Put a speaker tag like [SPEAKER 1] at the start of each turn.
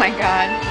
[SPEAKER 1] my god.